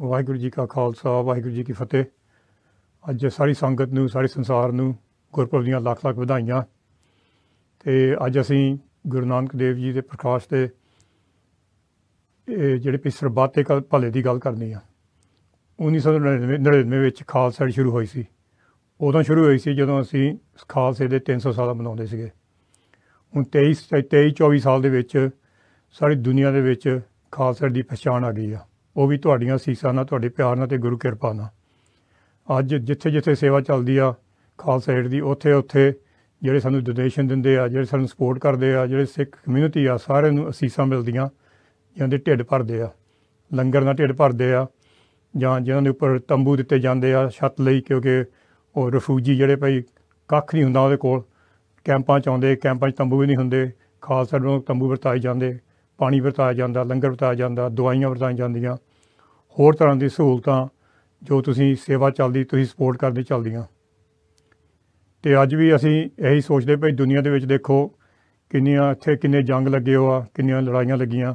ਵਾਹਿਗੁਰੂ ਜੀ ਕਾ ਖਾਲਸਾ, ਵਾਹਿਗੁਰੂ ਜੀ ਕੀ ਫਤਿਹ। ਅੱਜ ਸਾਰੀ ਸੰਗਤ ਨੂੰ, ਸਾਰੇ ਸੰਸਾਰ ਨੂੰ ਗੁਰਪੁਰਬ ਦੀਆਂ ਲੱਖ ਲੱਖ ਵਧਾਈਆਂ। ਤੇ ਅੱਜ ਅਸੀਂ ਗੁਰੂ ਨਾਨਕ ਦੇਵ ਜੀ ਦੇ ਪ੍ਰਕਾਸ਼ ਤੇ ਜਿਹੜੇ ਪਿਸਰ ਬਾਤੇ ਕਲ ਭਲੇ ਦੀ ਗੱਲ ਕਰਨੀ ਆ। 1999 ਵਿੱਚ ਖਾਲਸਾ ਸ਼ੁਰੂ ਹੋਈ ਸੀ। ਉਦੋਂ ਸ਼ੁਰੂ ਹੋਈ ਸੀ ਜਦੋਂ ਅਸੀਂ ਖਾਲਸੇ ਦੇ 300 ਸਾਲ ਮਨਾਉਂਦੇ ਸੀਗੇ। ਹੁਣ 23 23 24 ਸਾਲ ਦੇ ਵਿੱਚ ਸਾਰੀ ਦੁਨੀਆ ਦੇ ਵਿੱਚ ਖਾਲਸਾ ਦੀ ਪਛਾਣ ਆ ਗਈ ਆ। ਉਹ ਵੀ ਤੁਹਾਡੀਆਂ ਸੀਸਾਂ ਨਾਲ, ਤੁਹਾਡੇ ਪਿਆਰ ਨਾਲ ਤੇ ਗੁਰੂ ਕਿਰਪਾ ਨਾਲ। ਅੱਜ ਜਿੱਥੇ ਜਿੱਥੇ ਸੇਵਾ ਚੱਲਦੀ ਆ ਖਾਲਸਾ ਏਡ ਦੀ, ਉੱਥੇ ਉੱਥੇ ਜਿਹੜੇ ਸਾਨੂੰ ਡੋਨੇਸ਼ਨ ਦਿੰਦੇ ਆ, ਜਿਹੜੇ ਸਾਨੂੰ ਸਪੋਰਟ ਕਰਦੇ ਆ, ਜਿਹੜੇ ਸਿੱਖ ਕਮਿਊਨਿਟੀ ਆ, ਸਾਰਿਆਂ ਨੂੰ ਅਸੀਸਾਂ ਮਿਲਦੀਆਂ ਜਾਂਦੇ ਢਿੱਡ ਭਰਦੇ ਆ। ਲੰਗਰ ਨਾਲ ਢਿੱਡ ਭਰਦੇ ਆ, ਜਾਂ ਜਿਹਨਾਂ ਦੇ ਉੱਪਰ ਤੰਬੂ ਦਿੱਤੇ ਜਾਂਦੇ ਆ ਛੱਤ ਲਈ, ਕਿਉਂਕਿ ਉਹ ਰਿਫਿਊਜੀ ਜਿਹੜੇ ਭਾਈ ਕੱਖ ਨਹੀਂ ਹੁੰਦਾ ਉਹਦੇ ਕੋਲ। ਕੈਂਪਾਂ 'ਚ ਆਉਂਦੇ, ਕੈਂਪਾਂ 'ਚ ਤੰਬੂ ਵੀ ਨਹੀਂ ਹੁੰਦੇ। ਖਾਲਸਾ ਨੂੰ ਤੰਬੂ ਵਰਤਾਏ ਜਾਂਦੇ, ਪਾਣੀ ਵਰਤਾਇਆ ਜਾਂਦਾ, ਲੰਗਰ ਵਰਤਾਇਆ ਜਾਂਦਾ, ਦਵਾਈਆਂ ਵਰਤਾਈਆਂ ਜਾਂਦੀਆਂ। ਹੋਰ ਤਰ੍ਹਾਂ ਦੀ ਸਹੂਲਤਾਂ ਜੋ ਤੁਸੀਂ ਸੇਵਾ ਚੱਲਦੀ, ਤੁਸੀਂ ਸਪੋਰਟ ਕਰਦੇ ਚੱਲਦੀਆਂ। ਤੇ ਅੱਜ ਵੀ ਅਸੀਂ ਇਹੀ ਸੋਚਦੇ ਪਈ ਦੁਨੀਆ ਦੇ ਵਿੱਚ ਦੇਖੋ ਕਿੰਨੀਆਂ ਇੱਥੇ ਕਿੰਨੇ ਜੰਗ ਲੱਗੇ ਹੋ ਆ ਕਿੰਨੀਆਂ ਲੜਾਈਆਂ ਲੱਗੀਆਂ।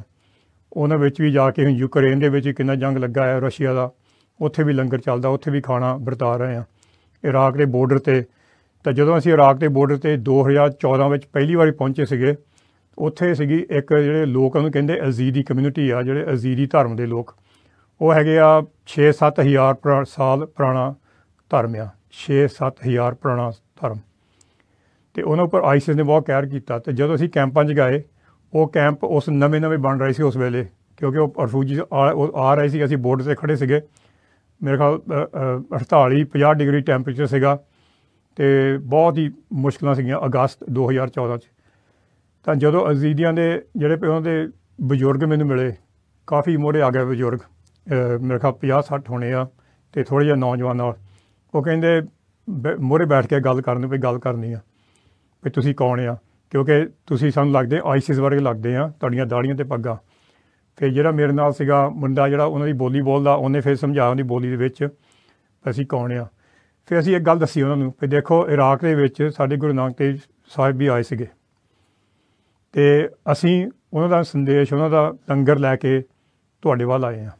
ਉਹਨਾਂ ਵਿੱਚ ਵੀ ਜਾ ਕੇ ਹੁਣ ਯੂਕਰੇਨ ਦੇ ਵਿੱਚ ਕਿੰਨਾ ਜੰਗ ਲੱਗਾ ਹੈ ਰਸ਼ੀਆ ਦਾ। ਉੱਥੇ ਵੀ ਲੰਗਰ ਚੱਲਦਾ, ਉੱਥੇ ਵੀ ਖਾਣਾ ਵਰਤਾ ਰਹੇ ਆ ਇਰਾਕ ਦੇ ਬਾਰਡਰ ਤੇ। ਤਾਂ ਜਦੋਂ ਅਸੀਂ ਇਰਾਕ ਦੇ ਬਾਰਡਰ ਤੇ 2014 ਵਿੱਚ ਪਹਿਲੀ ਵਾਰੀ ਪਹੁੰਚੇ ਸੀਗੇ, ਉੱਥੇ ਸੀਗੀ ਇੱਕ ਜਿਹੜੇ ਲੋਕ ਉਹਨੂੰ ਕਹਿੰਦੇ ਅਜ਼ੀਦੀ ਕਮਿਊਨਿਟੀ ਆ, ਜਿਹੜੇ ਅਜ਼ੀਦੀ ਧਰਮ ਦੇ ਲੋਕ। ਉਹ ਹੈਗੇ ਆ 6-7000 ਸਾਲ ਪੁਰਾਣਾ ਧਰਮ ਆ। 6-7000 ਪੁਰਾਣਾ ਧਰਮ। ਤੇ ਉਹਨਾਂ ਉੱਪਰ ਆਈਸਿਸ ਨੇ ਬਹੁਤ ਕਹਿਰ ਕੀਤਾ ਤੇ ਜਦੋਂ ਅਸੀਂ ਕੈਂਪਾਂ 'ਚ ਗਏ, ਉਹ ਕੈਂਪ ਉਸ ਨਵੇਂ-ਨਵੇਂ ਬਣ ਰਹੇ ਸੀ ਉਸ ਵੇਲੇ, ਕਿਉਂਕਿ ਉਹ ਰਿਫਿਊਜੀ ਆ ਰਹੇ ਸੀ, ਅਸੀਂ ਬੋਰਡ ਤੇ ਖੜੇ ਸੀਗੇ। ਮੇਰੇ ਖਿਆਲ 48 50 ਡਿਗਰੀ ਟੈਂਪਰੇਚਰ ਸੀਗਾ ਤੇ ਬਹੁਤ ਹੀ ਮੁਸ਼ਕਲਾਂ ਸੀਗੀਆਂ ਅਗਸਤ 2014 ਚ। ਤਾਂ ਜਦੋਂ ਅਜ਼ੀਦੀਆਂ ਦੇ ਜਿਹੜੇ ਉਹਨਾਂ ਦੇ ਬਜ਼ੁਰਗ ਮੈਨੂੰ ਮਿਲੇ, ਕਾਫੀ ਮੋੜੇ ਆ ਗਏ ਬਜ਼ੁਰਗ। ਮੇਰੇ ਖਿਆਲ 50 60 ਹੋਣੇ ਆ ਤੇ ਥੋੜੇ ਜਿਹਾ ਨੌਜਵਾਨ ਨਾਲ ਉਹ ਕਹਿੰਦੇ ਮੋਰੇ ਬੈਠ ਕੇ ਗੱਲ ਕਰਨ ਵੀ ਗੱਲ ਕਰਨੀ ਆ ਵੀ ਤੁਸੀਂ ਕੌਣ ਆ? ਕਿਉਂਕਿ ਤੁਸੀਂ ਸਾਨੂੰ ਲੱਗਦੇ ਆਈਸਿਸ ਵਰਗੇ ਲੱਗਦੇ ਆ, ਤੁਹਾਡੀਆਂ ਦਾੜੀਆਂ ਤੇ ਪੱਗਾਂ। ਫਿਰ ਜਿਹੜਾ ਮੇਰੇ ਨਾਲ ਸੀਗਾ ਮੁੰਡਾ ਜਿਹੜਾ ਉਹਨਾਂ ਦੀ ਬੋਲੀ ਬੋਲਦਾ, ਉਹਨੇ ਫਿਰ ਸਮਝਾਇਆ ਉਹਦੀ ਬੋਲੀ ਦੇ ਵਿੱਚ ਅਸੀਂ ਕੌਣ ਆ। ਫਿਰ ਅਸੀਂ ਇੱਕ ਗੱਲ ਦੱਸੀ ਉਹਨਾਂ ਨੂੰ ਵੀ ਦੇਖੋ ਇਰਾਕ ਦੇ ਵਿੱਚ ਸਾਡੇ ਗੁਰੂ ਨਾਨਕ ਦੇਵ ਸਾਹਿਬ ਵੀ ਆਏ ਸੀਗੇ। ਤੇ ਅਸੀਂ ਉਹਨਾਂ ਦਾ ਸੰਦੇਸ਼, ਉਹਨਾਂ ਦਾ ਲੰਗਰ ਲੈ ਕੇ ਤੁਹਾਡੇ ਵੱਲ ਆਏ ਆ।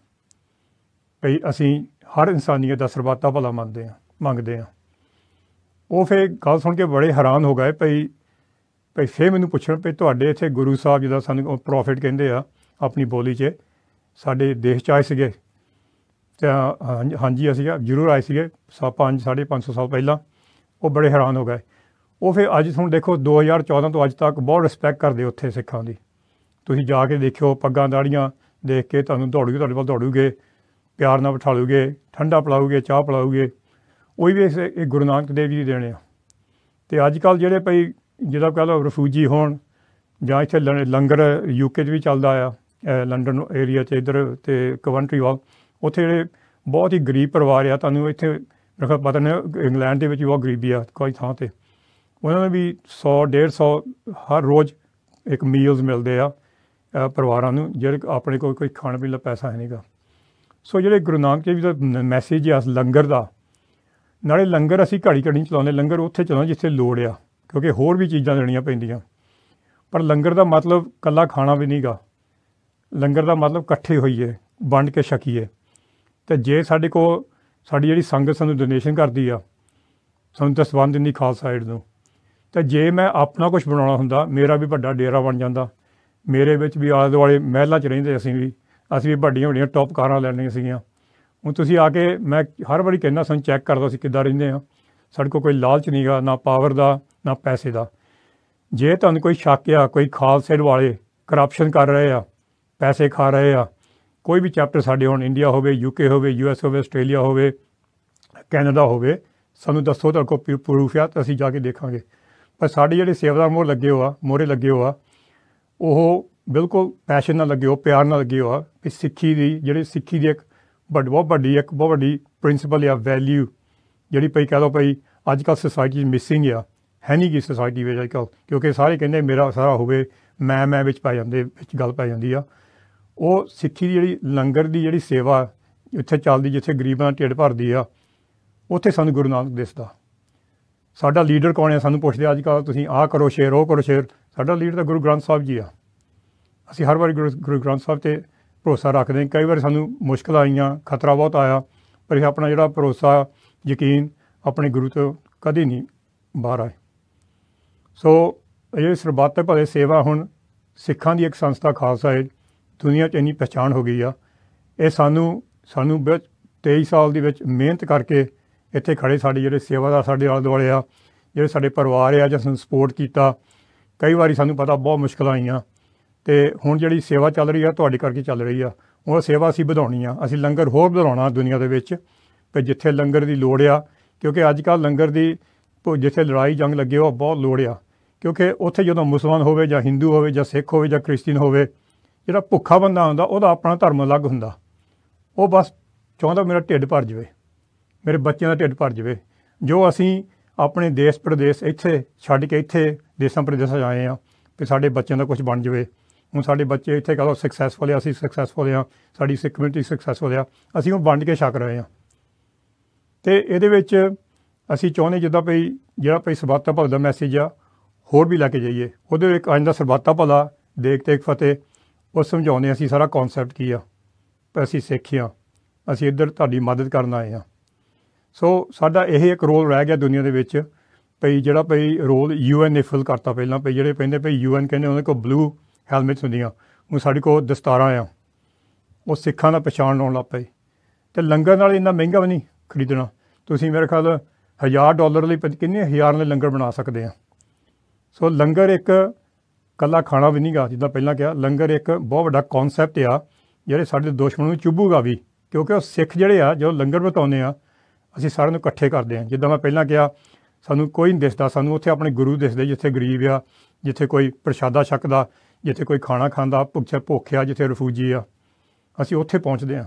ਭਈ ਅਸੀਂ ਹਰ ਇਨਸਾਨੀਅਤ ਦਾ ਸਰਬੱਤਾ ਭਲਾ ਮੰਨਦੇ ਆ ਮੰਗਦੇ ਆ ਉਹ ਫੇ ਗੱਲ ਸੁਣ ਕੇ ਬੜੇ ਹੈਰਾਨ ਹੋ ਗਏ ਭਈ ਭਈ ਫੇ ਮੈਨੂੰ ਪੁੱਛਣ ਭਈ ਤੁਹਾਡੇ ਇੱਥੇ ਗੁਰੂ ਸਾਹਿਬ ਜਿਹਦਾ ਸਾਨੂੰ ਪ੍ਰੋਫਿਟ ਕਹਿੰਦੇ ਆ ਆਪਣੀ ਬੋਲੀ 'ਚ, ਸਾਡੇ ਦੇਸ਼ 'ਚ ਆਏ ਸੀਗੇ। ਤਾਂ ਹਾਂਜੀ, ਅਸੀਂ ਜ਼ਰੂਰ ਆਏ ਸੀਗੇ 5 550 ਸਾਲ ਪਹਿਲਾਂ। ਉਹ ਬੜੇ ਹੈਰਾਨ ਹੋ ਗਏ। ਉਹ ਫਿਰ ਅੱਜ ਤੁਹਾਨੂੰ ਦੇਖੋ 2014 ਤੋਂ ਅੱਜ ਤੱਕ ਬਹੁਤ ਰਿਸਪੈਕਟ ਕਰਦੇ ਉੱਥੇ ਸਿੱਖਾਂ ਦੀ। ਤੁਸੀਂ ਜਾ ਕੇ ਦੇਖਿਓ, ਪੱਗਾਂ ਦਾੜੀਆਂ ਦੇਖ ਕੇ ਤੁਹਾਨੂੰ ਦੌੜੂਗੇ, ਤੁਹਾਡੇ ਵੱਲ ਦੌੜੂਗੇ। ਪਿਆਰ ਨਾਲ ਬਿਠਾਲੂਗੇ, ਠੰਡਾ ਪਿਲਾਉਗੇ ਚਾਹ ਪਿਲਾਉਗੇ ਉਹ ਵੀ ਇਹ ਗੁਰੂ ਨਾਨਕ ਦੇਵ ਜੀ ਦੇਣੇ ਆ। ਤੇ ਅੱਜ ਕੱਲ ਜਿਹੜੇ ਭਈ ਜਿਹਦਾ ਕਹ ਲਓ ਰਿਫਿਊਜੀ ਹੋਣ, ਜਾਂ ਇੱਥੇ ਲੰਗਰ ਯੂਕੇ 'ਚ ਵੀ ਚੱਲਦਾ ਆ ਲੰਡਨ ਏਰੀਆ 'ਚ ਇਧਰ ਤੇ ਕਵੰਟਰੀ ਵਾਲ, ਉੱਥੇ ਜਿਹੜੇ ਬਹੁਤ ਹੀ ਗਰੀਬ ਪਰਿਵਾਰ ਆ, ਤੁਹਾਨੂੰ ਇੱਥੇ ਮੇਰੇ ਪਤਾ ਨਹੀਂ ਇੰਗਲੈਂਡ ਦੇ ਵਿੱਚ ਵੀ ਬਹੁਤ ਗਰੀਬੀ ਆ, ਕੋਈ ਥਾਂ ਤੇ। ਉਹਨਾਂ ਨੂੰ ਵੀ 100 150 ਹਰ ਰੋਜ਼ ਇੱਕ ਮੀਲਸ ਮਿਲਦੇ ਆ ਪਰਿਵਾਰਾਂ ਨੂੰ, ਜਿਹੜੇ ਆਪਣੇ ਕੋਲ ਕੋਈ ਖਾਣ ਪੀਣ ਦਾ ਪੈਸਾ ਹੈ ਨਹੀਂਗਾ ਸੋ ਜਿਹੜੇ ਗੁਰੂ ਨਾਨਕ ਦੇਵ ਜੀ ਦਾ ਮੈਸੇਜ ਆ, ਲੰਗਰ ਦਾ, ਨਾਲੇ ਲੰਗਰ ਅਸੀਂ ਘੜੀ ਘੜੀ ਚਲਾਉਂਦੇ ਲੰਗਰ ਉੱਥੇ ਚਲਾਉਂਦੇ ਜਿੱਥੇ ਲੋੜ ਆ, ਕਿਉਂਕਿ ਹੋਰ ਵੀ ਚੀਜ਼ਾਂ ਦੇਣੀਆਂ ਪੈਂਦੀਆਂ। ਪਰ ਲੰਗਰ ਦਾ ਮਤਲਬ ਕੱਲਾ ਖਾਣਾ ਵੀ ਨਹੀਂਗਾ। ਲੰਗਰ ਦਾ ਮਤਲਬ ਇਕੱਠੇ ਹੋਈਏ, ਵੰਡ ਕੇ ਛਕੀਏ। ਤੇ ਜੇ ਸਾਡੇ ਕੋਲ ਸਾਡੀ ਜਿਹੜੀ ਸੰਗਤ ਸਾਨੂੰ ਡੋਨੇਸ਼ਨ ਕਰਦੀ ਆ, ਸਾਨੂੰ ਦਸਵੰਦ ਦਿੰਦੀ ਖਾਲਸਾ ਏਡ ਨੂੰ। ਤੇ ਜੇ ਮੈਂ ਆਪਣਾ ਕੁਝ ਬਣਾਉਣਾ ਹੁੰਦਾ, ਮੇਰਾ ਵੀ ਵੱਡਾ ਡੇਰਾ ਬਣ ਜਾਂਦਾ। ਮੇਰੇ ਵਿੱਚ ਵੀ ਆਲੇ ਦੁਆਲੇ ਮਹਿਲਾਂ 'ਚ ਰਹਿੰਦੇ ਅਸੀਂ ਵੀ। ਅਸੀਂ ਵੀ ਵੱਡੀਆਂ ਵੱਡੀਆਂ ਟੌਪ ਕਾਰਾਂ ਲੈਣੀਆਂ ਸੀਗੀਆਂ। ਹੁਣ ਤੁਸੀਂ ਆ ਕੇ ਮੈਂ ਹਰ ਵਾਰੀ ਕਹਿੰਦਾ, ਸਾਨੂੰ ਚੈੱਕ ਕਰਦਾ ਸੀ ਕਿੱਦਾਂ ਰਹਿੰਦੇ ਆ ਸਾਡੇ ਕੋਲ ਕੋਈ ਲਾਲਚ ਨਹੀਂਗਾ ਨਾ ਪਾਵਰ ਦਾ, ਨਾ ਪੈਸੇ ਦਾ। ਜੇ ਤੁਹਾਨੂੰ ਕੋਈ ਸ਼ੱਕ ਆ, ਕੋਈ ਖਾਲਸੇ ਵਾਲੇ ਕਰਪਸ਼ਨ ਕਰ ਰਹੇ ਆ, ਪੈਸੇ ਖਾ ਰਹੇ ਆ, ਕੋਈ ਵੀ ਚੈਪਟਰ ਸਾਡੇ ਹੁਣ ਇੰਡੀਆ ਹੋਵੇ ਯੂਕੇ ਹੋਵੇ ਯੂਐਸ ਹੋਵੇ ਆਸਟ੍ਰੇਲੀਆ ਹੋਵੇ ਕੈਨੇਡਾ ਹੋਵੇ, ਸਾਨੂੰ ਦੱਸੋ ਤਾਂ ਕੋ ਪ੍ਰੂਫ ਆ ਤਾਂ ਅਸੀਂ ਜਾ ਕੇ ਦੇਖਾਂਗੇ। ਪਰ ਸਾਡੇ ਜਿਹੜੇ ਸੇਵਾਦਾਰ ਮੋਰ ਲੱਗੇ ਹੋਆ ਮੋਰੇ ਲੱਗੇ ਹੋਆ ਉਹ ਬਿਲਕੁਲ ਪੈਸ਼ਨ ਨਾਲ ਲੱਗੇ ਹੋ, ਪਿਆਰ ਨਾਲ ਲੱਗੇ ਹੋਆ ਕਿ ਸਿੱਖੀ ਦੀ ਜਿਹੜੀ ਸਿੱਖੀ ਦੀ ਇੱਕ ਬੜੀ ਬਹੁਤ ਵੱਡੀ ਇੱਕ, ਬਹੁਤ ਵੱਡੀ ਪ੍ਰਿੰਸੀਪਲ ਆ ਵੈਲਿਊ ਜਿਹੜੀ ਪਈ ਕਹ ਲਓ ਪਈ ਅੱਜ ਕੱਲ ਸੋਸਾਇਟੀ ਮਿਸਿੰਗ ਆ, ਹੈ ਨਹੀਂ ਕੀ ਸੋਸਾਇਟੀ ਵਿੱਚ ਅੱਜ ਕੱਲ ਕਿਉਂਕਿ ਸਾਰੇ ਕਹਿੰਦੇ ਮੇਰਾ ਸਾਰਾ ਹੋਵੇ, ਮੈਂ ਮੈਂ ਵਿੱਚ ਪੈ ਜਾਂਦੇ, ਵਿੱਚ ਗੱਲ ਪੈ ਜਾਂਦੀ ਆ। ਉਹ ਸਿੱਖੀ ਦੀ ਜਿਹੜੀ ਲੰਗਰ ਦੀ ਜਿਹੜੀ ਸੇਵਾ ਉੱਥੇ ਚੱਲਦੀ, ਜਿੱਥੇ ਗਰੀਬਾਂ ਦਾ ਢਿੱਡ ਭਰਦੀ ਆ, ਉੱਥੇ ਸਾਨੂੰ ਗੁਰੂ ਨਾਨਕ ਦਿਸਦਾ ਸਾਡਾ ਲੀਡਰ ਕੌਣ ਹੈ ਸਾਨੂੰ ਪੁੱਛਦੇ ਅੱਜ ਕੱਲ ਤੁਸੀਂ ਆਹ ਕਰੋ ਸ਼ੇਰ ਉਹ ਕਰੋ ਸ਼ੇਰ ਸਾਡਾ ਲੀਡਰ ਤਾਂ ਗੁਰੂ ਗ੍ਰੰਥ ਸਾਹਿਬ ਜੀ ਆ। ਅਸੀਂ ਹਰ ਵਾਰੀ ਗੁਰੂ ਗ੍ਰੰਥ ਸਾਹਿਬ ਤੇ ਭਰੋਸਾ ਰੱਖਦੇ ਹਾਂ। ਕਈ ਵਾਰ ਸਾਨੂੰ ਮੁਸ਼ਕਲ ਆਈਆਂ, ਖਤਰਾ ਬਹੁਤ ਆਇਆ, ਪਰ ਇਹ ਆਪਣਾ ਜਿਹੜਾ ਭਰੋਸਾ, ਯਕੀਨ ਆਪਣੇ ਗੁਰੂ ਤੋਂ ਕਦੇ ਨਹੀਂ ਬਾਹਰ ਆਏ। ਸੋ ਇਹ ਸਰਬੱਤ ਭਲੇ ਸੇਵਾ ਹੁਣ ਸਿੱਖਾਂ ਦੀ ਇੱਕ ਸੰਸਥਾ ਖਾਲਸਾ ਹੈ, ਦੁਨੀਆ 'ਚ ਇੰਨੀ ਪਛਾਣ ਹੋ ਗਈ ਆ। ਇਹ ਸਾਨੂੰ ਸਾਨੂੰ 23 ਸਾਲ ਦੇ ਵਿੱਚ ਮਿਹਨਤ ਕਰਕੇ ਇੱਥੇ ਖੜੇ ਸਾਡੇ ਜਿਹੜੇ ਸੇਵਾਦਾਰ, ਸਾਡੇ ਆਲੇ ਦੁਆਲੇ ਆ, ਜਿਹੜੇ ਸਾਡੇ ਪਰਿਵਾਰ ਆ ਜਾਂ ਸਾਨੂੰ ਸਪੋਰਟ ਕੀਤਾ। ਕਈ ਵਾਰੀ ਸਾਨੂੰ ਪਤਾ ਬਹੁਤ ਮੁਸ਼ਕਲਾਂ ਆਈਆਂ। ਤੇ ਹੁਣ ਜਿਹੜੀ ਸੇਵਾ ਚੱਲ ਰਹੀ ਆ, ਤੁਹਾਡੇ ਕਰਕੇ ਚੱਲ ਰਹੀ ਆ। ਉਹ ਸੇਵਾ ਅਸੀਂ ਵਧਾਉਣੀ ਆ। ਅਸੀਂ ਲੰਗਰ ਹੋਰ ਵਧਾਉਣਾ ਦੁਨੀਆ ਦੇ ਵਿੱਚ, ਤੇ ਜਿੱਥੇ ਲੰਗਰ ਦੀ ਲੋੜ ਆ, ਕਿਉਂਕਿ ਅੱਜ ਕੱਲ ਲੰਗਰ ਦੀ ਜਿੱਥੇ ਲੜਾਈ ਜੰਗ ਲੱਗੇ ਉਹ ਬਹੁਤ ਲੋੜ ਆ। ਕਿਉਂਕਿ ਉੱਥੇ ਜਦੋਂ ਮੁਸਲਮਾਨ ਹੋਵੇ ਜਾਂ ਹਿੰਦੂ ਹੋਵੇ ਜਾਂ ਸਿੱਖ ਹੋਵੇ ਜਾਂ ਕ੍ਰਿਸਚੀਅਨ ਹੋਵੇ, ਜਿਹੜਾ ਭੁੱਖਾ ਬੰਦਾ ਹੁੰਦਾ, ਉਹਦਾ ਆਪਣਾ ਧਰਮ ਅਲੱਗ ਹੁੰਦਾ। ਉਹ ਬਸ ਚਾਹੁੰਦਾ ਮੇਰਾ ਢਿੱਡ ਭਰ ਜਾਵੇ, ਮੇਰੇ ਬੱਚਿਆਂ ਦਾ ਢਿੱਡ ਭਰ ਜਾਵੇ। ਜੋ ਅਸੀਂ ਆਪਣੇ ਦੇਸ਼ ਪ੍ਰਦੇਸ਼ ਇੱਥੇ ਛੱਡ ਕੇ ਇੱਥੇ ਦੇਸ਼ਾਂ ਪ੍ਰਦੇਸ਼ਾਂ ਆਏ ਆ ਕਿ ਸਾਡੇ ਬੱਚਿਆਂ ਦਾ ਕੁਝ ਬਣ ਜਾਵੇ ਹੁਣ ਸਾਡੇ ਬੱਚੇ ਇੱਥੇ ਕਹੋ ਸਕਸੈਸਫੁਲ ਆ, ਅਸੀਂ ਸਕਸੈਸਫੁਲ ਆ, ਸਾਡੀ ਸਿੱਖ ਕਮਿਊਨਿਟੀ ਸਕਸੈਸਫੁਲ ਆ, ਅਸੀਂ ਉਹ ਵੰਡ ਕੇ ਛਕ ਰਹੇ ਆ। ਤੇ ਇਹਦੇ ਵਿੱਚ ਅਸੀਂ ਚਾਹੁੰਦੇ ਜਿੱਦਾਂ ਭਈ ਜਿਹੜਾ ਭਈ ਸਰਬੱਤਾ ਭਲਾ ਦਾ ਮੈਸੇਜ ਆ, ਹੋਰ ਵੀ ਲੈ ਕੇ ਜਾਈਏ। ਉਹਦੇ ਇੱਕ ਅੱਜ ਦਾ ਸਰਬਾਤਾ ਭਲਾ, ਦੇਖ ਤੇ ਫਤਿਹ, ਉਹ ਸਮਝਾਉਂਦੇ ਅਸੀਂ ਸਾਰਾ ਕਨਸੈਪਟ ਕੀ ਆ ਅਸੀਂ ਸਿੱਖਿਆ ਅਸੀਂ ਇੱਧਰ ਤੁਹਾਡੀ ਮਦਦ ਕਰਨ ਆਏ ਆ। ਸੋ ਸਾਡਾ ਇਹ ਇੱਕ ਰੋਲ ਰਹਿ ਗਿਆ ਦੁਨੀਆ ਦੇ ਵਿੱਚ, ਭਈ ਜਿਹੜਾ ਭਈ ਰੋਲ ਯੂਐਨ ਨੇ ਫਿਲ ਕਰਤਾ ਪਹਿਲਾਂ, ਭਈ ਜਿਹੜੇ ਕਹਿੰਦੇ ਭਈ ਯੂਐਨ ਕਹਿੰਦੇ ਉਹਨਾਂ ਕੋਲ ਬਲੂ ਹੈਲਮਟਸ ਹੁੰਦੀਆਂ ਹੁਣ ਸਾਡੇ ਕੋਲ ਦਸਤਾਰਾਂ ਆ। ਉਹ ਸਿੱਖਾਂ ਦਾ ਪਛਾਣ ਲਾਉਣ ਲੱਗ ਪਏ। ਤੇ ਲੰਗਰ ਨਾਲ ਇੰਨਾ ਮਹਿੰਗਾ ਵੀ ਨਹੀਂ ਖਰੀਦਣਾ। ਤੁਸੀਂ ਮੇਰੇ ਖਿਆਲ 1000 ਡਾਲਰ ਲਈ ਕਿੰਨੇ ਹਜ਼ਾਰ ਦੇ ਲੰਗਰ ਬਣਾ ਸਕਦੇ ਆ। ਸੋ ਲੰਗਰ ਇੱਕ ਕੱਲਾ ਖਾਣਾ ਵੀ ਨਹੀਂਗਾ, ਜਿੱਦਾਂ ਪਹਿਲਾਂ ਕਿਹਾ। ਲੰਗਰ ਇੱਕ ਬਹੁਤ ਵੱਡਾ ਕਨਸੈਪਟ ਆ। ਜਿਹੜੇ ਸਾਡੇ ਦੁਸ਼ਮਣ ਨੂੰ ਚੁੱਭੂਗਾ ਵੀ। ਕਿਉਂਕਿ ਉਹ ਸਿੱਖ ਜਿਹੜੇ ਆ, ਜਦੋਂ ਲੰਗਰ ਬਤਾਉਂਦੇ ਆ, ਅਸੀਂ ਸਾਰਿਆਂ ਨੂੰ ਇਕੱਠੇ ਕਰਦੇ ਆ। ਜਿੱਦਾਂ ਮੈਂ ਪਹਿਲਾਂ ਕਿਹਾ, ਸਾਨੂੰ ਕੋਈ ਨਹੀਂ ਦਿਸਦਾ। ਸਾਨੂੰ ਉੱਥੇ ਆਪਣੇ ਗੁਰੂ ਦਿਸਦੇ, ਜਿੱਥੇ ਗਰੀਬ ਆ, ਜਿੱਥੇ ਕੋਈ ਪ੍ਰਸ਼ਾਦਾ ਛਕਦਾ। ਜਿੱਥੇ ਕੋਈ ਖਾਣਾ ਖਾਂਦਾ ਭੁੱਖਿਆ ਭੁੱਖਿਆ ਜਿੱਥੇ ਰਫੂਜੀ ਆ, ਅਸੀਂ ਉੱਥੇ ਪਹੁੰਚਦੇ ਹਾਂ।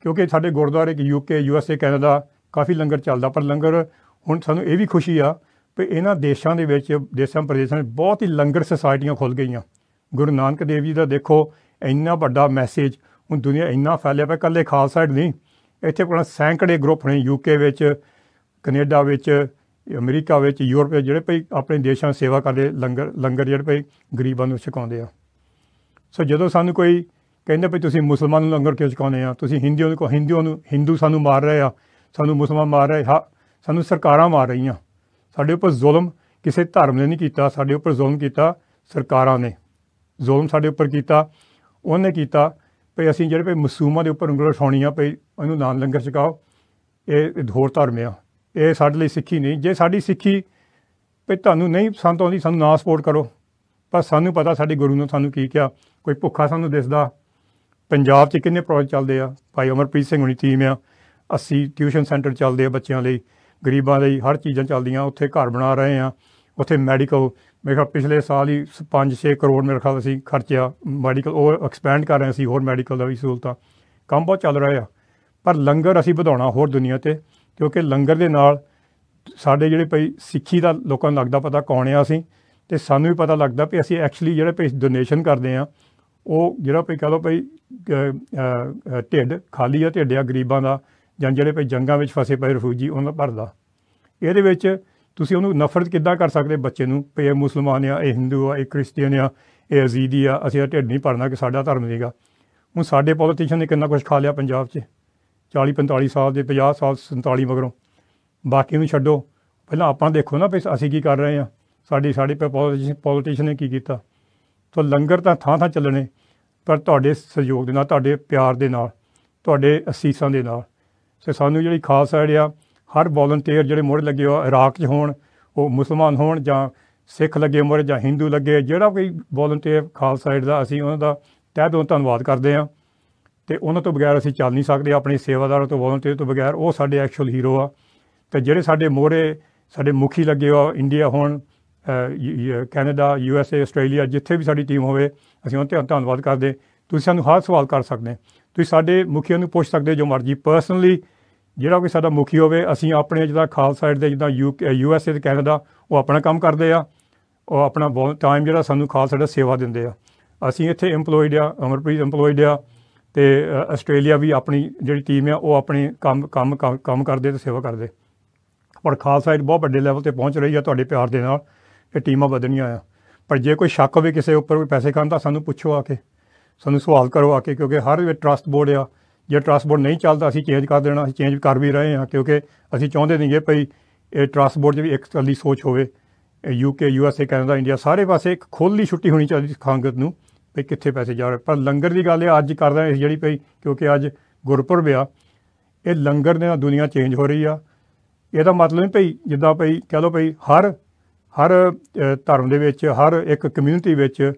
ਕਿਉਂਕਿ ਸਾਡੇ ਗੁਰਦੁਆਰੇ ਕਿ ਯੂਕੇ ਯੂਐਸਏ ਕੈਨੇਡਾ ਕਾਫੀ ਲੰਗਰ ਚੱਲਦਾ, ਪਰ ਲੰਗਰ ਹੁਣ ਸਾਨੂੰ ਇਹ ਵੀ ਖੁਸ਼ੀ ਆ ਕਿ ਇਹਨਾਂ ਦੇਸ਼ਾਂ ਦੇ ਵਿੱਚ, ਦੇਸ਼ਾਂ ਪ੍ਰਦੇਸ਼ਾਂ ਵਿੱਚ ਬਹੁਤ ਹੀ ਲੰਗਰ ਸੁਸਾਇਟੀਆਂ ਖੁੱਲ ਗਈਆਂ। ਗੁਰੂ ਨਾਨਕ ਦੇਵ ਜੀ ਦਾ ਦੇਖੋ, ਇੰਨਾ ਵੱਡਾ ਮੈਸੇਜ ਹੁਣ ਦੁਨੀਆ ਇੰਨਾ ਫੈਲਿਆ ਪਿਆ ਕੱਲੇ ਖਾਲਸਾ ਨਹੀਂ, ਇੱਥੇ ਕੋਲ ਸੈਂਕੜੇ ਗਰੁੱਪ ਨੇ ਯੂਕੇ ਵਿੱਚ, ਕੈਨੇਡਾ ਵਿੱਚ ਅਮਰੀਕਾ ਵਿੱਚ, ਯੂਰਪ ਵਿੱਚ ਜਿਹੜੇ ਭਈ ਆਪਣੇ ਦੇਸ਼ਾਂ ਸੇਵਾ ਕਰਦੇ ਲੰਗਰ ਲੰਗਰ ਜਿਹੜੇ ਭਈ ਗਰੀਬਾਂ ਨੂੰ ਛਕਾਉਂਦੇ ਆ। ਸੋ ਜਦੋਂ ਸਾਨੂੰ ਕੋਈ ਕਹਿੰਦੇ ਭਈ ਤੁਸੀਂ ਮੁਸਲਮਾਨ ਨੂੰ ਲੰਗਰ ਕਿਉਂ ਛਕਾਉਂਦੇ ਆ? ਤੁਸੀਂ ਹਿੰਦੂਆਂ ਨੂੰ ਹਿੰਦੂਆਂ ਨੂੰ, ਹਿੰਦੂ ਸਾਨੂੰ ਮਾਰ ਰਹੇ ਆ, ਸਾਨੂੰ ਮੁਸਲਮਾਨ ਮਾਰ ਰਹੇ, ਹਾਂ, ਸਾਨੂੰ ਸਰਕਾਰਾਂ ਮਾਰ ਰਹੀਆਂ। ਸਾਡੇ ਉੱਪਰ ਜ਼ੁਲਮ ਕਿਸੇ ਧਰਮ ਨੇ ਨਹੀਂ ਕੀਤਾ, ਸਾਡੇ ਉੱਪਰ ਜ਼ੁਲਮ ਕੀਤਾ ਸਰਕਾਰਾਂ ਨੇ। ਜ਼ੁਲਮ ਸਾਡੇ ਉੱਪਰ ਕੀਤਾ, ਉਹਨੇ ਕੀਤਾ ਭਈ ਅਸੀਂ ਜਿਹੜੇ ਭਈ ਮਸੂਮਾਂ ਦੇ ਉੱਪਰ ਉਂਗਲ ਉਠਾਉਣੀ ਆ ਭਈ ਇਹਨੂੰ ਨਾਨ ਲੰਗਰ ਛਕਾਓ, ਇਹ ਹੋਰ ਧਰਮ ਆ। ਇਹ ਸਾਡੇ ਲਈ ਸਿੱਖੀ ਨਹੀਂ। ਜੇ ਸਾਡੀ ਸਿੱਖੀ ਭਈ ਤੁਹਾਨੂੰ ਨਹੀਂ ਪਸੰਦ ਆਉਂਦੀ, ਸਾਨੂੰ ਨਾ ਸਪੋਰਟ ਕਰੋ। ਪਰ ਸਾਨੂੰ ਪਤਾ ਸਾਡੇ ਗੁਰੂ ਨੇ ਸਾਨੂੰ ਕੀ ਕਿਹਾ। ਕੋਈ ਭੁੱਖਾ ਸਾਨੂੰ ਦਿਸਦਾ। ਪੰਜਾਬ 'ਚ ਕਿੰਨੇ ਪ੍ਰੋਜੈਕਟ ਚੱਲਦੇ ਆ। ਭਾਈ ਅਮਰਪ੍ਰੀਤ ਸਿੰਘ ਹੁਣੀ ਟੀਮ ਆ। 80 ਟਿਊਸ਼ਨ ਸੈਂਟਰ ਚੱਲਦੇ ਆ ਬੱਚਿਆਂ ਲਈ। ਗਰੀਬਾਂ ਲਈ ਹਰ ਚੀਜ਼ਾਂ ਚੱਲਦੀਆਂ। ਉੱਥੇ ਘਰ ਬਣਾ ਰਹੇ ਆ। ਉੱਥੇ ਮੈਡੀਕਲ ਮੇਰੇ ਖਿਆਲ ਪਿਛਲੇ ਸਾਲ ਹੀ 5-6 ਕਰੋੜ ਮੇਰੇ ਖਿਆਲ ਅਸੀਂ ਖਰਚਿਆ। ਮੈਡੀਕਲ ਉਹ ਐਕਸਪੈਂਡ ਕਰ ਰਹੇ ਸੀ। ਹੋਰ ਮੈਡੀਕਲ ਦਾ ਵੀ ਸਹੂਲਤਾਂ। ਕੰਮ ਬਹੁਤ ਚੱਲ ਰਿਹਾ ਆ। ਪਰ ਲੰਗਰ ਅਸੀਂ ਵਧਾਉਣਾ ਹੋਰ ਦੁਨੀਆ ਤੇ। ਕਿਉਂਕਿ ਲੰਗਰ ਦੇ ਨਾਲ ਸਾਡੇ ਜਿਹੜੇ ਭਾਈ ਸਿੱਖੀ ਦਾ ਲੋਕਾਂ ਨੂੰ ਲੱਗਦਾ ਪਤਾ ਕੌਣ ਆ ਅਸੀਂ ਤੇ ਸਾਨੂੰ ਵੀ ਪਤਾ ਲੱਗਦਾ ਵੀ ਅਸੀਂ ਐਕਚੁਅਲੀ ਜਿਹੜਾ ਭਾਈ ਡੋਨੇਸ਼ਨ ਕਰਦੇ ਆ, ਉਹ ਜਿਹੜਾ ਭਾਈ ਕਹ ਲਓ ਭਾਈ ਢਿੱਡ ਖਾਲੀ ਆ ਢਿੱਡ ਆ ਗਰੀਬਾਂ ਦਾ ਜਾਂ ਜਿਹੜੇ ਭਾਈ ਜੰਗਾਂ ਵਿੱਚ ਫਸੇ ਪਏ ਰਫੂਜੀ ਉਹਨਾਂ ਭਰਦਾ। ਇਹਦੇ ਵਿੱਚ ਤੁਸੀਂ ਉਹਨੂੰ ਨਫ਼ਰਤ ਕਿੱਦਾਂ ਕਰ ਸਕਦੇ ਬੱਚੇ ਨੂੰ? ਵੀ ਇਹ ਮੁਸਲਮਾਨ ਆ, ਇਹ ਹਿੰਦੂ ਆ, ਇਹ ਕ੍ਰਿਸਚੀਅਨ ਆ, ਇਹ ਅਜ਼ੀਦੀ ਆ, ਅਸੀਂ ਢਿੱਡ ਨਹੀਂ ਭਰਨਾ ਕਿ ਸਾਡਾ ਧਰਮ ਨਹੀਂਗਾ ਹੁਣ ਸਾਡੇ ਪੋਲੀਟੀਸ਼ੀਅਨ ਨੇ ਕਿੰਨਾ ਕੁਝ ਖਾ ਲਿਆ ਪੰਜਾਬ 'ਚ। 40 45 ਸਾਲ ਦੇ 50 ਸਾਲ 47 ਮਗਰੋਂ। ਬਾਕੀ ਨੂੰ ਛੱਡੋ। ਪਹਿਲਾਂ ਆਪਾਂ ਦੇਖੋ ਨਾ ਵੀ ਅਸੀਂ ਕੀ ਕਰ ਰਹੇ ਆ ਸਾਡੀ, ਸਾਡੇ ਪੋਲੀਟੀਸ਼ਨ ਨੇ ਕੀ ਕੀਤਾ? ਤਾਂ ਲੰਗਰ ਤਾਂ ਥਾਂ ਥਾਂ ਚੱਲਣੇ, ਪਰ ਤੁਹਾਡੇ ਸਹਿਯੋਗ ਦੇ ਨਾਲ, ਤੁਹਾਡੇ ਪਿਆਰ ਦੇ ਨਾਲ, ਤੁਹਾਡੇ ਅਸੀਸਾਂ ਦੇ ਨਾਲ। ਸੇ ਸਾਨੂੰ ਜਿਹੜੀ ਖਾਲਸਾ ਆ ਹਰ ਵੋਲੰਟੀਅਰ ਜਿਹੜੇ ਮੋੜ ਲੱਗੇ ਹੋ ਇਰਾਕ 'ਚ ਹੋਣ, ਉਹ ਮੁਸਲਮਾਨ ਹੋਣ ਜਾਂ ਸਿੱਖ ਲੱਗੇ ਮੋੜ ਜਾਂ ਹਿੰਦੂ ਲੱਗੇ, ਜਿਹੜਾ ਕੋਈ ਵੋਲੰਟੀਅਰ ਖਾਲਸਾ ਸਾਈਡ ਦਾ ਅਸੀਂ ਉਹਨਾਂ ਦਾ ਤਹਿ ਦਿਲੋਂ ਧੰਨਵਾਦ ਕਰਦੇ ਹਾਂ। ਤੇ ਉਹਨਾਂ ਤੋਂ ਬਗੈਰ ਅਸੀਂ ਚੱਲ ਨਹੀਂ ਸਕਦੇ, ਆਪਣੇ ਸੇਵਾਦਾਰਾਂ ਤੋਂ ਵੋਲੰਟੀਅਰ ਤੋਂ ਬਗੈਰ ਉਹ ਸਾਡੇ ਐਕਚੁਅਲ ਹੀਰੋ ਆ। ਤੇ ਜਿਹੜੇ ਸਾਡੇ ਮੋਹਰੇ, ਸਾਡੇ ਮੁਖੀ ਲੱਗੇ ਆ ਇੰਡੀਆ ਹੋਣ Canada U S A Australia ਜਿੱਥੇ ਵੀ ਸਾਡੀ ਟੀਮ ਹੋਵੇ, ਅਸੀਂ ਉਹਨਾਂ ਤੇ ਧੰਨਵਾਦ ਕਰਦੇ। ਤੁਸੀਂ ਸਾਨੂੰ ਹਰ ਸਵਾਲ ਕਰ ਸਕਦੇ। ਤੁਸੀਂ ਸਾਡੇ ਮੁਖੀਆਂ ਨੂੰ ਪੁੱਛ ਸਕਦੇ ਜੋ ਮਰਜ਼ੀ। ਪਰਸਨਲੀ ਜਿਹੜਾ ਕੋਈ ਸਾਡਾ ਮੁਖੀ ਹੋਵੇ, ਅਸੀਂ ਆਪਣੇ ਜਿਹਦਾ ਖਾਲਸਾ ਸਾਈਡ ਦੇ ਜਿੱਦਾਂ ਯੂ ਐਸ ਏ ਤੇ ਕੈਨੇਡਾ ਉਹ ਆਪਣਾ ਕੰਮ ਕਰਦੇ ਆ। ਉਹ ਆਪਣਾ ਟਾਈਮ ਜਿਹੜਾ ਸਾਨੂੰ ਖਾਲਸਾ ਦਾ ਸੇਵਾ ਦਿੰਦੇ ਆ। ਅਸੀਂ ਇੱਥੇ EMPLOYED ਆ, ਅਮਰਪ੍ਰੀਤ EMPLOYED ਆ। ਤੇ ਆਸਟ੍ਰੇਲੀਆ ਵੀ ਆਪਣੀ ਜਿਹੜੀ ਟੀਮ ਆ, ਉਹ ਆਪਣੇ ਕੰਮ ਕੰਮ ਕੰਮ ਕਰਦੇ ਤੇ ਸੇਵਾ ਕਰਦੇ। ਪਰ ਖਾਲਸਾ ਸਾਈਡ ਬਹੁਤ ਵੱਡੇ ਲੈਵਲ ਤੇ ਪਹੁੰਚ ਰਹੀ ਆ ਤੁਹਾਡੇ ਪਿਆਰ ਦੇ ਨਾਲ ਇਹ ਟੀਮਾਂ ਵਧਣੀਆਂ ਆ। ਪਰ ਜੇ ਕੋਈ ਸ਼ੱਕ ਹੋਵੇ ਕਿਸੇ ਉੱਪਰ ਕੋਈ ਪੈਸੇ ਖਾਣ ਤਾਂ ਸਾਨੂੰ ਪੁੱਛੋ ਆ ਕੇ। ਸਾਨੂੰ ਸਵਾਲ ਕਰੋ ਆ ਕੇ, ਕਿਉਂਕਿ ਹਰ ਵੇ ਟਰਸਟ ਬੋਰਡ ਆ। ਜੇ ਟਰਸਟ ਬੋਰਡ ਨਹੀਂ ਚੱਲਦਾ, ਅਸੀਂ ਚੇਂਜ ਕਰ ਦੇਣਾ, ਅਸੀਂ ਚੇਂਜ ਕਰ ਵੀ ਰਹੇ ਹਾਂ ਕਿਉਂਕਿ ਅਸੀਂ ਚਾਹੁੰਦੇ ਨਹੀਂ ਕਿ ਭਈ ਇਹ ਟਰਸਟ ਬੋਰਡ 'ਚ ਵੀ ਇੱਕ ਕੱਲੀ ਸੋਚ ਹੋਵੇ। ਯੂਕੇ ਯੂਐਸਏ ਕੈਨੇਡਾ ਇੰਡੀਆ ਸਾਰੇ ਪਾਸੇ ਇੱਕ ਖੁੱਲੀ ਛੁੱਟੀ ਹੋਣੀ ਚਾਹੀਦੀ ਖਾਂਗਤ ਨੂੰ। ਭਈ ਕਿੱਥੇ ਪੈਸੇ ਜਾ ਰਹੇ। ਪਰ ਲੰਗਰ ਦੀ ਗੱਲ ਇਹ ਅੱਜ ਕਰਦਾ ਇਸ ਜਿਹੜੀ ਭਈ ਕਿਉਂਕਿ ਅੱਜ ਗੁਰਪੁਰਬ ਆ। ਇਹ ਲੰਗਰ ਦੇ ਨਾਲ ਦੁਨੀਆ ਚੇਂਜ ਹੋ ਰਹੀ ਆ। ਇਹਦਾ ਮਤਲਬ ਨਹੀਂ ਭਈ ਜਿੱਦਾਂ ਭਈ ਕਹ ਲਓ ਭਈ ਹਰ ਹਰ ਧਰਮ ਦੇ ਵਿੱਚ, ਹਰ ਇੱਕ ਕਮਿਊਨਿਟੀ ਵਿੱਚ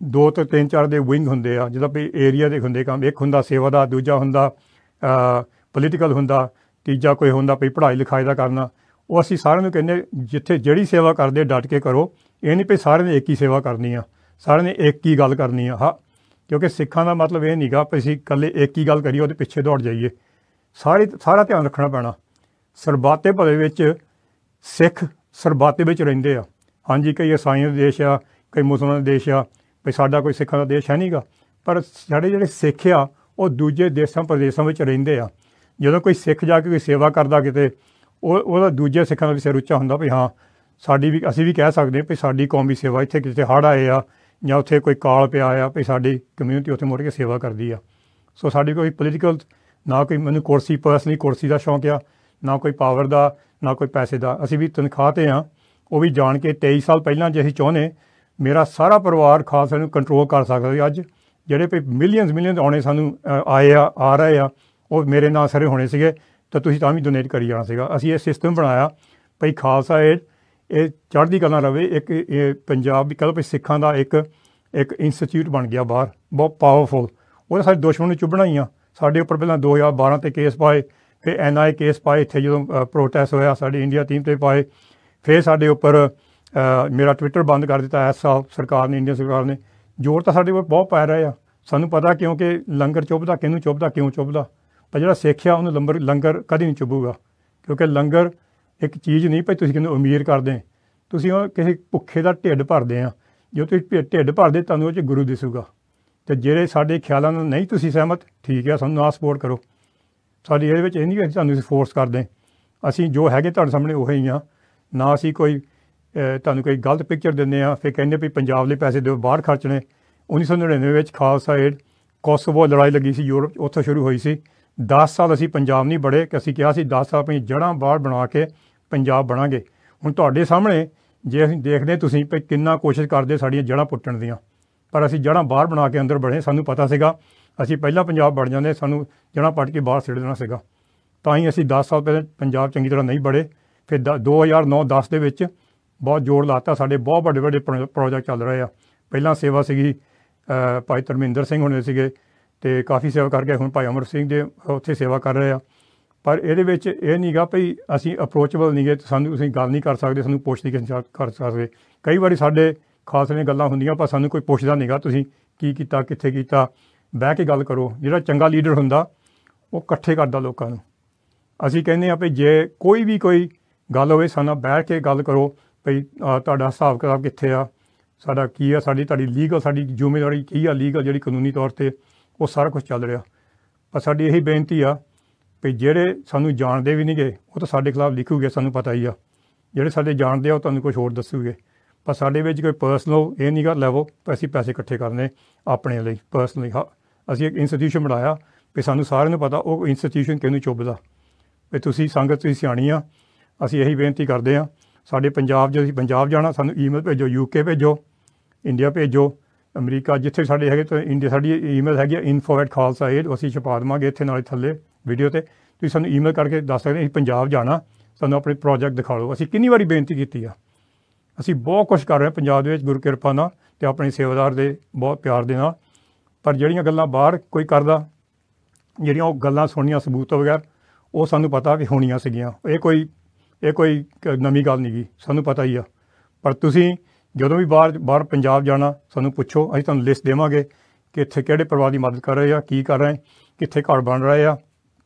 ਦੋ ਤੋਂ ਤਿੰਨ, ਚਾਰ ਦੇ ਵਿੰਗ ਹੁੰਦੇ ਆ। ਜਿੱਦਾਂ ਭਈ ਏਰੀਆ ਦੇ ਹੁੰਦੇ ਕੰਮ। ਇੱਕ ਹੁੰਦਾ ਸੇਵਾ ਦਾ, ਦੂਜਾ ਹੁੰਦਾ ਪੋਲੀਟੀਕਲ ਹੁੰਦਾ, ਤੀਜਾ ਕੋਈ ਹੁੰਦਾ ਭਈ ਪੜ੍ਹਾਈ ਲਿਖਾਈ ਦਾ ਕਰਨਾ। ਉਹ ਅਸੀਂ ਸਾਰਿਆਂ ਨੂੰ ਕਹਿੰਦੇ, ਜਿੱਥੇ ਜਿਹੜੀ ਸੇਵਾ ਕਰਦੇ, ਡਟ ਕੇ ਕਰੋ। ਇਹ ਨਹੀਂ ਭਈ ਸਾਰਿਆਂ ਨੇ ਇੱਕ ਹੀ ਸੇਵਾ ਕਰਨੀ ਆ। ਸਾਰਿਆਂ ਨੇ ਇੱਕ ਹੀ ਗੱਲ ਕਰਨੀ ਆ, ਹਾਂ। ਕਿਉਂਕਿ ਸਿੱਖਾਂ ਦਾ ਮਤਲਬ ਇਹ ਨਹੀਂਗਾ ਕਿ ਅਸੀਂ ਇਕੱਲੇ ਇੱਕ ਹੀ ਗੱਲ ਕਰੀਏ, ਉਹਦੇ ਪਿੱਛੇ ਦੌੜ ਜਾਈਏ। ਸਾਰੇ, ਸਾਰਾ ਧਿਆਨ ਰੱਖਣਾ ਪੈਣਾ। ਸਰਬਾਤੇ ਭਲੇ ਵਿੱਚ ਸਿੱਖ ਸਰਬਾਤੇ ਵਿੱਚ ਰਹਿੰਦੇ ਆ। ਹਾਂਜੀ, ਕਈ ਇਸਾਈਆਂ ਦੇ ਦੇਸ਼ ਆ, ਕਈ ਮੁਸਲਮਾਨ ਦੇ ਦੇਸ਼ ਆ, ਵੀ ਸਾਡਾ ਕੋਈ ਸਿੱਖਾਂ ਦਾ ਦੇਸ਼ ਹੈ ਨਹੀਂਗਾ ਪਰ ਸਾਡੇ ਜਿਹੜੇ ਸਿੱਖ ਆ, ਉਹ ਦੂਜੇ ਦੇਸ਼ਾਂ, ਪ੍ਰਦੇਸ਼ਾਂ ਵਿੱਚ ਰਹਿੰਦੇ ਆ। ਜਦੋਂ ਕੋਈ ਸਿੱਖ ਜਾ ਕੇ ਕੋਈ ਸੇਵਾ ਕਰਦਾ ਕਿਤੇ, ਉਹ, ਉਹਦਾ ਦੂਜੇ ਸਿੱਖਾਂ ਦਾ ਵੀ ਸਿਰ ਉੱਚਾ ਹੁੰਦਾ ਵੀ ਹਾਂ, ਸਾਡੀ ਵੀ, ਅਸੀਂ ਵੀ ਕਹਿ ਸਕਦੇ ਹਾਂ ਵੀ ਸਾਡੀ ਕੌਮੀ ਸੇਵਾ ਇੱਥੇ ਕਿਤੇ ਹੜ ਆਏ ਆ ਜਾਂ ਉੱਥੇ ਕੋਈ ਕਾਲ ਪਿਆ ਆ ਵੀ ਸਾਡੀ ਕਮਿਊਨਿਟੀ ਉੱਥੇ ਮੁੜ ਕੇ ਸੇਵਾ ਕਰਦੀ ਆ। ਸੋ ਸਾਡੀ ਕੋਈ ਪੋਲੀਟੀਕਲ ਨਾ ਕੋਈ ਮੈਨੂੰ ਕੁਰਸੀ ਪਰਸਨਲੀ ਕੁਰਸੀ ਦਾ ਸ਼ੌਂਕ ਆ, ਨਾ ਕੋਈ ਪਾਵਰ ਦਾ, ਨਾ ਕੋਈ ਪੈਸੇ ਦਾ। ਅਸੀਂ ਵੀ ਤਨਖਾਹ ਤੇ ਆ, ਉਹ ਵੀ ਜਾਣ ਕੇ 23 ਸਾਲ ਪਹਿਲਾਂ ਜੇ ਅਸੀਂ ਚਾਹੁੰਦੇ, ਮੇਰਾ ਸਾਰਾ ਪਰਿਵਾਰ ਖਾਲਸਾ ਨੂੰ ਕੰਟਰੋਲ ਕਰ ਸਕਦਾ ਅੱਜ ਜਿਹੜੇ ਭਈ ਮਿਲੀਅਨਸ ਮਿਲੀਅਨਸ ਆਉਣੇ ਸਾਨੂੰ ਆਏ ਆ ਆ ਰਹੇ ਆ, ਉਹ ਮੇਰੇ ਨਾਲ ਸਾਰੇ ਹੋਣੇ ਸੀਗੇ, ਤਾਂ ਤੁਸੀਂ ਤਾਂ ਵੀ ਡੋਨੇਟ ਕਰੀ ਜਾਣਾ ਸੀਗਾ। ਅਸੀਂ ਇਹ ਸਿਸਟਮ ਬਣਾਇਆ, ਭਈ ਖਾਲਸਾ ਏਡ ਇਹ ਚੜ੍ਹਦੀ ਕਲਾ ਰਵੇ, ਇੱਕ ਇਹ ਪੰਜਾਬ ਵੀ ਕਹੋ ਵੀ ਸਿੱਖਾਂ ਦਾ ਇੱਕ ਇੱਕ ਇੰਸਟੀਚਿਊਟ ਬਣ ਗਿਆ ਬਾਹਰ, ਬਹੁਤ ਪਾਵਰਫੁਲ ਉਹਦੇ ਸਾਡੇ ਦੁਸ਼ਮਣ ਨੂੰ ਚੁੱਭਣਾ ਹੀ ਆ। ਸਾਡੇ ਉੱਪਰ ਪਹਿਲਾਂ 2012 ਤੇ ਕੇਸ ਪਾਏ, ਫਿਰ ਐਨਆਈ ਕੇਸ ਪਾਏ, ਇੱਥੇ ਜਦੋਂ ਪ੍ਰੋਟੈਸਟ ਹੋਇਆ, ਸਾਡੀ ਇੰਡੀਆ ਟੀਮ ਤੇ ਪਾਏ। ਫਿਰ ਸਾਡੇ ਉੱਪਰ ਮੇਰਾ ਟਵਿੱਟਰ ਬੰਦ ਕਰ ਦਿੱਤਾ ਐਸ ਸਾਲ, ਸਰਕਾਰ ਨੇ ਇੰਡੀਆ ਸਰਕਾਰ ਨੇ। ਜ਼ੋਰ ਤਾਂ ਸਾਡੇ ਉੱਪਰ ਬਹੁਤ ਪੈ ਰਿਹਾ ਆ। ਸਾਨੂੰ ਪਤਾ ਕਿਉਂਕਿ ਲੰਗਰ ਚੁੱਭਦਾ, ਕਿਹਨੂੰ ਚੁੱਭਦਾ, ਕਿਉਂ ਚੁੱਭਦਾ? ਪਰ ਜਿਹੜਾ ਸਿੱਖਿਆ ਉਹਨੂੰ ਲੰਗਰ ਲੰਗਰ ਕਦੀ ਨਹੀਂ ਚੁੱਭੂਗਾ। ਕਿਉਂਕਿ ਲੰਗਰ ਇੱਕ ਚੀਜ਼ ਨਹੀਂ ਭਾਈ ਤੁਸੀਂ ਕਿਹਨੂੰ ਅਮੀਰ ਕਰਦੇ। ਤੁਸੀਂ ਉਹ ਕਿਸੇ ਭੁੱਖੇ ਦਾ ਢਿੱਡ ਭਰਦੇ ਆ। ਜੋ ਤੁਸੀਂ ਢਿੱਡ ਭਰਦੇ ਤੁਹਾਨੂੰ ਉਹ ਚ ਗੁਰੂ ਦਿਸੂਗਾ। ਤੇ ਜਿਹੜੇ ਸਾਡੇ ਖਿਆਲਾਂ ਨਾਲ ਨਹੀਂ ਤੁਸੀਂ ਸਹਿਮਤ, ਠੀਕ ਹੈ ਸਾਨੂੰ ਨਾ ਸਪੋਰਟ ਕਰੋ। ਸਾਡੀ ਇਹਦੇ ਵਿੱਚ ਇਹ ਨਹੀਂ ਕਿ ਤੁਹਾਨੂੰ ਅਸੀਂ ਫੋਰਸ ਕਰਦੇ। ਅਸੀਂ ਜੋ ਹੈਗੇ ਤੁਹਾਡੇ ਸਾਹਮਣੇ ਉਹ ਹੀ ਆ। ਨਾ ਅਸੀਂ ਕੋਈ ਤੁਹਾਨੂੰ ਕੋਈ ਗਲਤ ਪਿਕਚਰ ਦਿੰਦੇ ਆ, ਫਿਰ ਕਹਿੰਦੇ ਵੀ ਪੰਜਾਬ ਲਈ ਪੈਸੇ ਦਿਓ, ਬਾਹਰ ਖਰਚਣੇ। 1999 ਵਿੱਚ ਖਾਲਸਾ ਏਡ ਕੋਸੋਵੋ ਲੜਾਈ ਲੱਗੀ ਸੀ, ਯੂਰਪ ਉੱਥੋਂ ਸ਼ੁਰੂ ਹੋਈ ਸੀ। 10 ਸਾਲ ਅਸੀਂ ਪੰਜਾਬ ਨਹੀਂ ਬੜੇ, ਕਿ ਅਸੀਂ ਕਿਹਾ ਸੀ 10 ਸਾਲ ਆਪਣੀ ਜੜਾਂ ਬਾਹਰ ਬਣਾ ਕੇ ਪੰਜਾਬ ਬਣਾਂਗੇ। ਹੁਣ ਤੁਹਾਡੇ ਸਾਹਮਣੇ ਜੇ ਅਸੀਂ ਦੇਖਦੇ ਤੁਸੀਂ ਕਿ ਕਿੰਨਾ ਕੋਸ਼ਿਸ਼ ਕਰਦੇ ਸਾਡੀਆਂ ਜੜ੍ਹਾਂ ਪੁੱਟਣ ਦੀਆਂ। ਪਰ ਅਸੀਂ ਜੜ੍ਹਾਂ ਬਾਹਰ ਬਣਾ ਕੇ ਅੰਦਰ ਬੜੇ ਸਾਨੂੰ ਪਤਾ ਸੀਗਾ। ਅਸੀਂ ਪਹਿਲਾਂ ਪੰਜਾਬ ਬਣ ਜਾਂਦੇ, ਸਾਨੂੰ ਜੜ੍ਹਾਂ ਪੱਟ ਕੇ ਬਾਹਰ ਸਿੱਟ ਦੇਣਾ ਸੀਗਾ। ਤਾਂ ਹੀ ਅਸੀਂ 10 ਸਾਲ ਪਹਿਲਾਂ ਪੰਜਾਬ ਚੰਗੀ ਤਰ੍ਹਾਂ ਨਹੀਂ ਬੜੇ। ਫਿਰ 2009-10 ਦੇ ਵਿੱਚ ਬਹੁਤ ਜ਼ੋਰ ਲਾਤਾ। ਸਾਡੇ ਬਹੁਤ ਵੱਡੇ ਵੱਡੇ ਪ੍ਰੋਜੈਕਟ ਚੱਲ ਰਹੇ ਆ। ਪਹਿਲਾਂ ਸੇਵਾ ਸੀਗੀ ਭਾਈ ਧਰਮਿੰਦਰ ਸਿੰਘ ਹੁਣੇ ਸੀਗੇ ਤੇ ਕਾਫੀ ਸੇਵਾ ਕਰਕੇ ਹੁਣ ਭਾਈ ਅਮਰ ਸਿੰਘ ਦੇ ਉੱਥੇ ਸੇਵਾ ਕਰ ਰਹੇ ਆ। ਪਰ ਇਹਦੇ ਵਿੱਚ ਇਹ ਨਹੀਂਗਾ ਭਈ ਅਸੀਂ ਅਪਰੋਚੇਬਲ ਨਹੀਂਗੇ ਸਾਨੂੰ ਤੁਸੀਂ ਗੱਲ ਨਹੀਂ ਕਰ ਸਕਦੇ, ਸਾਨੂੰ ਪੁੱਛ ਨਹੀਂ ਕਰ ਸਕਦੇ। ਕਈ ਵਾਰੀ ਸਾਡੇ ਖਾਸ ਨੇ ਗੱਲਾਂ ਹੁੰਦੀਆਂ, ਪਰ ਸਾਨੂੰ ਕੋਈ ਪੁੱਛਦਾ ਨਹੀਂਗਾ ਤੁਸੀਂ ਕੀ ਕੀਤਾ, ਕਿੱਥੇ ਕੀਤਾ। ਬਹਿ ਕੇ ਗੱਲ ਕਰੋ, ਜਿਹੜਾ ਚੰਗਾ ਲੀਡਰ ਹੁੰਦਾ, ਉਹ ਇਕੱਠੇ ਕਰਦਾ ਲੋਕਾਂ ਨੂੰ। ਅਸੀਂ ਕਹਿੰਦੇ ਆ ਭਈ ਜੇ ਕੋਈ ਵੀ ਕੋਈ ਗੱਲ ਹੋਵੇ, ਸਾਨੂੰ ਬੈਠ ਕੇ ਗੱਲ ਕਰੋ ਭਈ ਤੁਹਾਡਾ ਹਿਸਾਬ ਕਿਤਾਬ ਕਿੱਥੇ ਆ, ਸਾਡਾ ਕੀ ਆ, ਸਾਡੀ ਤੁਹਾਡੀ ਲੀਗਲ ਸਾਡੀ ਜ਼ਿੰਮੇਵਾਰੀ ਕੀ ਆ ਲੀਗਲ ਜਿਹੜੀ ਕਾਨੂੰਨੀ ਤੌਰ ਤੇ ਉਹ ਸਾਰਾ ਕੁਝ ਚੱਲ ਰਿਹਾ। ਪਰ ਸਾਡੀ ਇਹੀ ਬੇਨਤੀ ਆ ਵੀ ਜਿਹੜੇ ਸਾਨੂੰ ਜਾਣਦੇ ਵੀ ਨਹੀਂਗੇ, ਉਹ ਤਾਂ ਸਾਡੇ ਖਿਲਾਫ ਲਿਖੂਗੇ, ਸਾਨੂੰ ਪਤਾ ਹੀ ਆ। ਜਿਹੜੇ ਸਾਡੇ ਜਾਣਦੇ ਆ, ਉਹ ਤੁਹਾਨੂੰ ਕੁਝ ਹੋਰ ਦੱਸੂਗੇ। ਪਰ ਸਾਡੇ ਵਿੱਚ ਕੋਈ ਪਰਸਨਲ ਇਹ ਨਹੀਂ ਨਹੀਂਗਾ ਲੈਵਲ ਅਸੀਂ ਪੈਸੇ ਇਕੱਠੇ ਕਰਨੇ ਆਪਣੇ ਲਈ ਪਰਸਨਲੀ ਅਸੀਂ ਇੱਕ ਇੰਸਟੀਟਿਊਸ਼ਨ ਬਣਾਇਆ, ਵੀ ਸਾਨੂੰ ਸਾਰਿਆਂ ਨੂੰ ਪਤਾ, ਉਹ ਇੰਸਟੀਟਿਊਸ਼ਨ ਕਿਹਨੂੰ ਚੁੱਭਦਾ। ਵੀ ਤੁਸੀਂ ਸੰਗਤ ਤੁਸੀਂ ਸਿਆਣੀ ਆ, ਅਸੀਂ ਇਹੀ ਬੇਨਤੀ ਕਰਦੇ ਆ, ਸਾਡੇ ਪੰਜਾਬ ਜੇ ਅਸੀਂ ਪੰਜਾਬ ਜਾਣਾ, ਸਾਨੂੰ ਈਮੇਲ ਭੇਜੋ ਯੂਕੇ ਭੇਜੋ ਇੰਡੀਆ ਭੇਜੋ, ਅਮਰੀਕਾ ਜਿੱਥੇ ਸਾਡੇ ਹੈਗੇ, ਤਾਂ ਇੰਡੀਆ ਸਾਡੀ ਈਮੇਲ ਹੈਗੀ info@khalsaid ਅਸੀਂ ਛਪਾ ਦਵਾਂਗੇ ਇੱਥੇ ਨਾਲੇ ਥੱਲੇ। ਵੀਡੀਓ ਤੇ, ਤੁਸੀਂ ਸਾਨੂੰ ਈਮੇਲ ਕਰਕੇ ਦੱਸ ਸਕਦੇ ਅਸੀਂ ਪੰਜਾਬ ਜਾਣਾ, ਸਾਨੂੰ ਆਪਣੇ ਪ੍ਰੋਜੈਕਟ ਦਿਖਾ ਲਓ ਅਸੀਂ ਕਿੰਨੀ ਵਾਰੀ ਬੇਨਤੀ ਕੀਤੀ ਆ। ਅਸੀਂ ਬਹੁਤ ਕੁਝ ਕਰ ਰਹੇ ਹਾਂ ਪੰਜਾਬ ਦੇ ਵਿੱਚ ਗੁਰੂ ਕਿਰਪਾ ਨਾਲ ਤੇ ਆਪਣੇ ਸੇਵਾਦਾਰ ਦੇ ਬਹੁਤ ਪਿਆਰ ਦੇ ਨਾਲ। ਪਰ ਜਿਹੜੀਆਂ ਗੱਲਾਂ ਬਾਹਰ ਕੋਈ ਕਰਦਾ, ਜਿਹੜੀਆਂ ਉਹ ਗੱਲਾਂ ਸੁਣੀਆਂ ਸਬੂਤ ਤੋਂ ਬਗੈਰ, ਉਹ ਸਾਨੂੰ ਪਤਾ ਕਿ ਹੋਣੀਆਂ ਸੀਗੀਆਂ। ਇਹ ਕੋਈ ਇਹ ਕੋਈ ਨਵੀਂ ਗੱਲ ਨਹੀਂ ਗਈ ਸਾਨੂੰ ਪਤਾ ਹੀ ਆ। ਪਰ ਤੁਸੀਂ ਜਦੋਂ ਵੀ ਬਾਹਰ ਬਾਹਰ ਪੰਜਾਬ ਜਾਣਾ, ਸਾਨੂੰ ਪੁੱਛੋ, ਅਸੀਂ ਤੁਹਾਨੂੰ ਲਿਸਟ ਦੇਵਾਂਗੇ ਕਿ ਇੱਥੇ ਕਿਹੜੇ ਪਰਿਵਾਰ ਦੀ ਮਦਦ ਕਰ ਰਹੇ ਆ, ਕੀ ਕਰ ਰਹੇ, ਕਿੱਥੇ ਘਰ ਬਣ ਰਹੇ ਆ।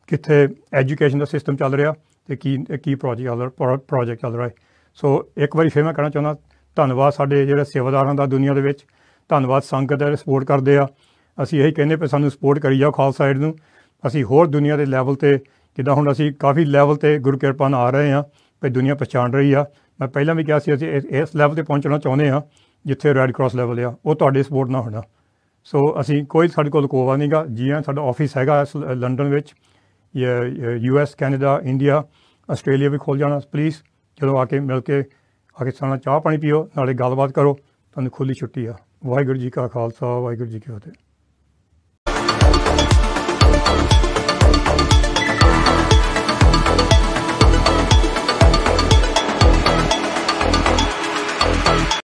ਕਿੱਥੇ ਐਜੂਕੇਸ਼ਨ ਦਾ ਸਿਸਟਮ ਚੱਲ ਰਿਹਾ ਤੇ ਕੀ ਕੀ ਪ੍ਰੋਜੈਕਟ ਚੱਲ ਰਿਹਾ ਪ੍ਰੋਜੈਕਟ ਚੱਲ ਰਿਹਾ ਸੋ ਇੱਕ ਵਾਰੀ ਫੇਰ ਮੈਂ ਕਹਿਣਾ ਚਾਹੁੰਦਾ, ਧੰਨਵਾਦ ਸਾਡੇ ਜਿਹੜੇ ਸੇਵਾਦਾਰਾਂ ਦਾ ਦੁਨੀਆ ਦੇ ਵਿੱਚ। ਧੰਨਵਾਦ ਸੰਗਤ ਦੇ ਸਪੋਰਟ ਕਰਦੇ ਆ। ਅਸੀਂ ਇਹੀ ਕਹਿੰਦੇ ਪਏ ਸਾਨੂੰ ਸਪੋਰਟ ਕਰੀ ਜਾਓ ਖਾਲਸਾ ਸਾਈਡ ਨੂੰ। ਅਸੀਂ ਹੋਰ ਦੁਨੀਆ ਦੇ ਲੈਵਲ ਤੇ, ਜਿੱਦਾਂ ਹੁਣ ਅਸੀਂ ਕਾਫੀ ਲੈਵਲ ਤੇ ਗੁਰੂ ਕਿਰਪਾ ਨਾਲ ਆ ਰਹੇ ਆ ਤੇ ਦੁਨੀਆ ਪਛਾਣ ਰਹੀ ਆ। ਮੈਂ ਪਹਿਲਾਂ ਵੀ ਕਿਹਾ ਸੀ, ਅਸੀਂ ਇਸ ਲੈਵਲ ਤੇ ਪਹੁੰਚਣਾ ਚਾਹੁੰਦੇ ਆ ਜਿੱਥੇ ਰੈੱਡ ਕਰਾਸ ਲੈਵਲ ਆ, ਉਹ ਤੁਹਾਡੇ ਸਪੋਰਟ ਨਾਲ ਹੋਣਾ। ਸੋ ਅਸੀਂ ਕੋਈ ਸਾਡੇ ਕੋਲ ਕੋਵਾ ਨਹੀਂਗਾ ਜੀ ਹਾਂ, ਸਾਡਾ ਆਫਿਸ ਹੈਗਾ ਇਸ ਲ- ਲੰਡਨ ਵਿੱਚ। U S Canada India Australia ਵੀ ਖੋਲ ਜਾਣਾ ਪਲੀਜ਼ ਜਦੋਂ ਆ ਕੇ ਮਿਲ ਕੇ, ਆ ਕੇ ਸਾਨਾ ਚਾਹ ਪਾਣੀ ਪੀਓ, ਨਾਲੇ ਗੱਲਬਾਤ ਕਰੋ, ਤੁਹਾਨੂੰ ਖੁੱਲੀ ਛੁੱਟੀ ਆ। ਵਾਹਿਗੁਰੂ ਜੀ ਕਾ ਖਾਲਸਾ, ਵਾਹਿਗੁਰੂ ਜੀ ਕੀ ਫਤਿਹ।